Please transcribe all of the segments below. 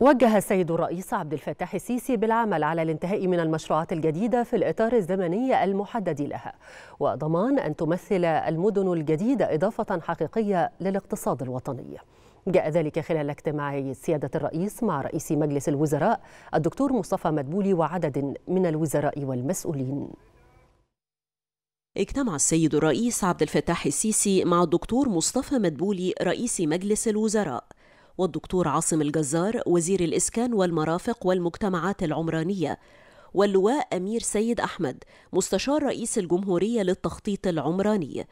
وجه السيد الرئيس عبد الفتاح السيسي بالعمل على الانتهاء من المشروعات الجديدة في الإطار الزمني المحدد لها وضمان أن تمثل المدن الجديدة إضافة حقيقية للاقتصاد الوطني. جاء ذلك خلال اجتماع سيادة الرئيس مع رئيس مجلس الوزراء الدكتور مصطفى مدبولي وعدد من الوزراء والمسؤولين. اجتمع السيد الرئيس عبد الفتاح السيسي مع الدكتور مصطفى مدبولي رئيس مجلس الوزراء. والدكتور عاصم الجزار وزير الإسكان والمرافق والمجتمعات العمرانية. واللواء أمير سيد أحمد مستشار رئيس الجمهورية للتخطيط العمراني.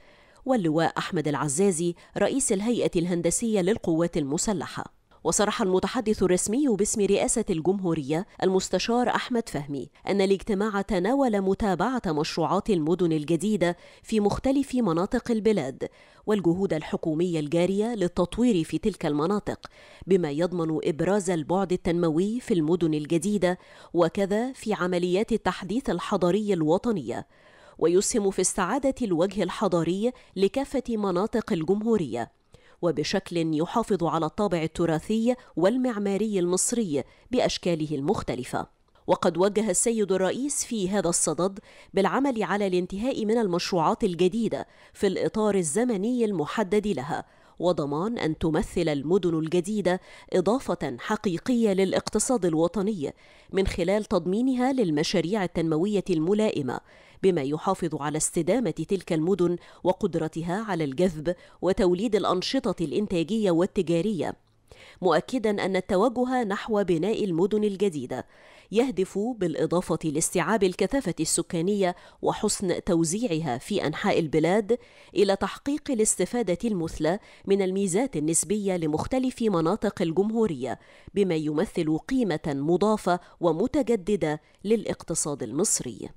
واللواء أحمد العزازي رئيس الهيئة الهندسية للقوات المسلحة. وصرح المتحدث الرسمي باسم رئاسة الجمهورية المستشار أحمد فهمي أن الاجتماع تناول متابعة مشروعات المدن الجديدة في مختلف مناطق البلاد والجهود الحكومية الجارية للتطوير في تلك المناطق بما يضمن إبراز البعد التنموي في المدن الجديدة وكذا في عمليات التحديث الحضري الوطنية. ويسهم في استعادة الوجه الحضاري لكافة مناطق الجمهورية. وبشكل يحافظ على الطابع التراثي والمعماري المصري بأشكاله المختلفة. وقد وجه السيد الرئيس في هذا الصدد بالعمل على الانتهاء من المشروعات الجديدة في الإطار الزمني المحدد لها وضمان أن تمثل المدن الجديدة إضافة حقيقية للاقتصاد الوطني من خلال تضمينها للمشاريع التنموية الملائمة بما يحافظ على استدامة تلك المدن وقدرتها على الجذب وتوليد الأنشطة الإنتاجية والتجارية. مؤكدا أن التوجه نحو بناء المدن الجديدة يهدف بالإضافة لاستيعاب الكثافة السكانية وحسن توزيعها في أنحاء البلاد إلى تحقيق الاستفادة المثلى من الميزات النسبية لمختلف مناطق الجمهورية بما يمثل قيمة مضافة ومتجددة للاقتصاد المصري.